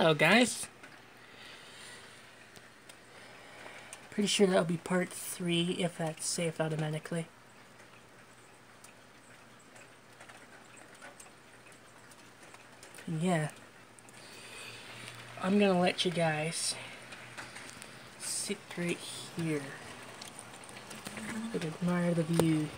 Hello, guys. Pretty sure that'll be part three if that's saved automatically. Yeah. I'm gonna let you guys sit right here and admire the view.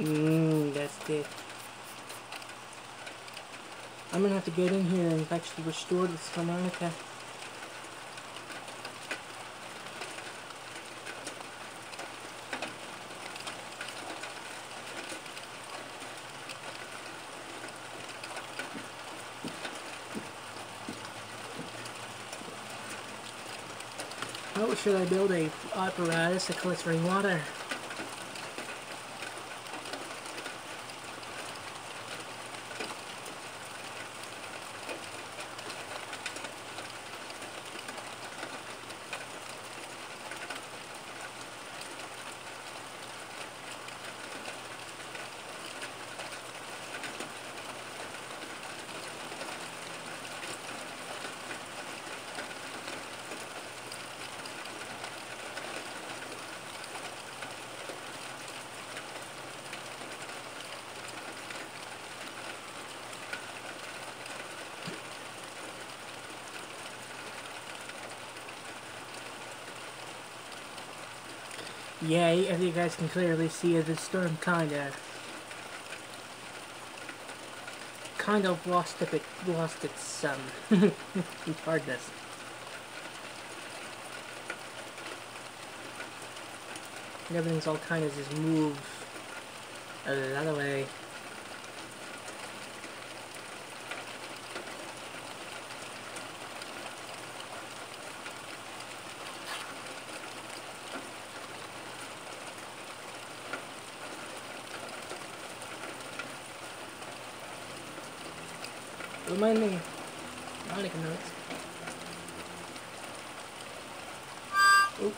Mmm, that's good. I'm gonna have to get in here and actually restore this harmonica. How should I build a apparatus that collects rainwater? Yay, as you guys can clearly see, the storm kinda... kind of lost, it, lost its, um, its hardness. And everything's all kind of just moved a lot of way. Remind me. Monica notes. Oop.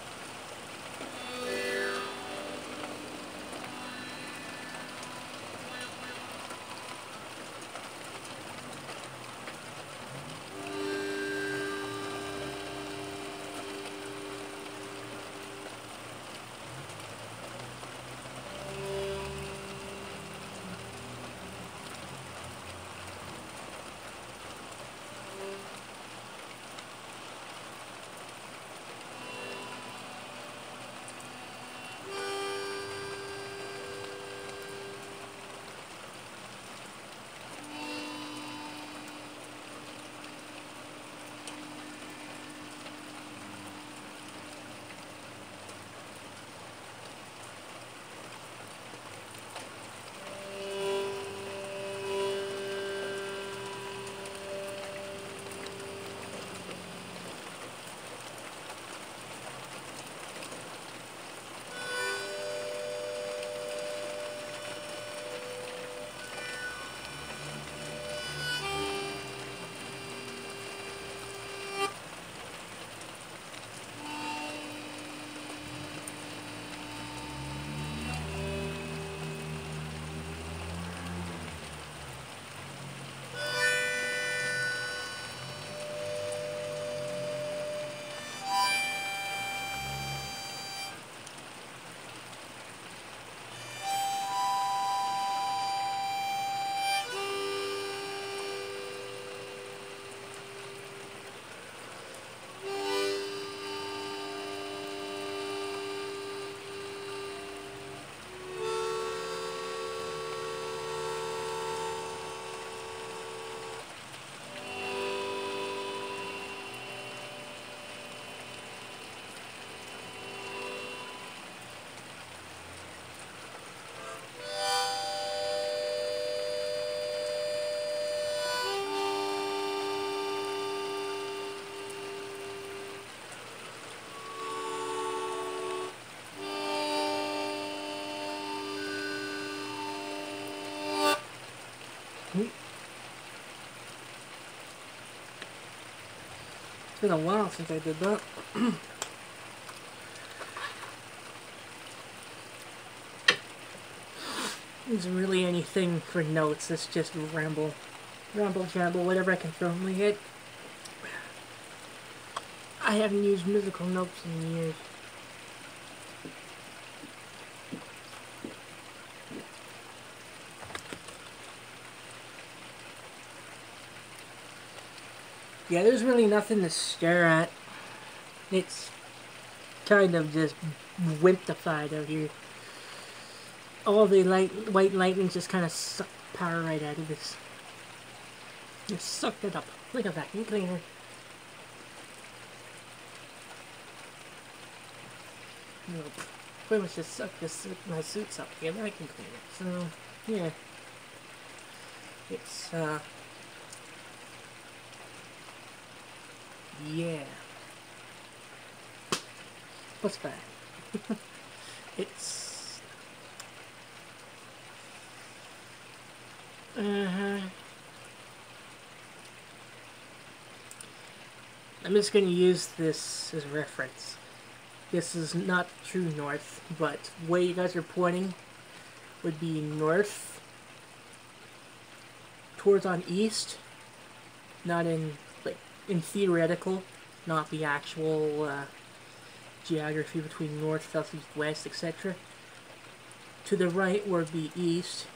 It's been a while since I did that. isn't really anything for notes, it's just ramble, ramble, jamble, whatever I can throw in my head. I haven't used musical notes in years. Yeah, there's really nothing to stare at. It's kind of just wimpified out here. All the light, white lightning just kind of sucked power right out of this. Just sucked it up like a vacuum cleaner. You pretty much just sucked this, my suits up like a vacuum cleaner. So, yeah. It's, uh... Yeah. What's that? it's... Uh-huh. I'm just going to use this as a reference. This is not true north, but where you guys are pointing would be north towards on east, not in in theoretical, not the actual uh, geography between north, south, east, west, etc. To the right would be east,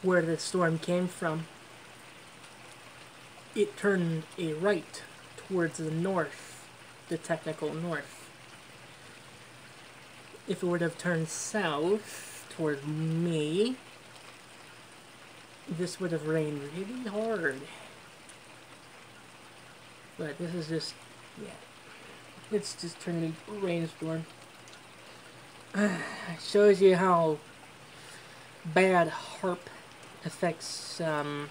where the storm came from. It turned a right towards the north, the technical north. If it would have turned south towards me, this would have rained really hard. But this is just, yeah. It's just turning a rainstorm. shows you how bad HAARP affects um,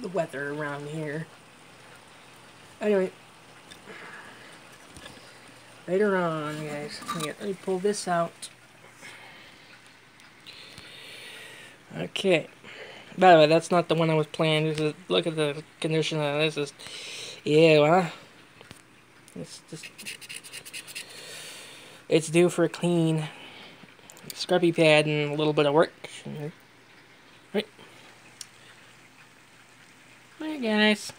the weather around here. Anyway, later on, guys, let me pull this out. Okay. By the way, that's not the one I was playing. This is, look at the condition of this. Is yeah, well, it's just it's due for a clean scrubby pad and a little bit of work. Right. Bye, guys.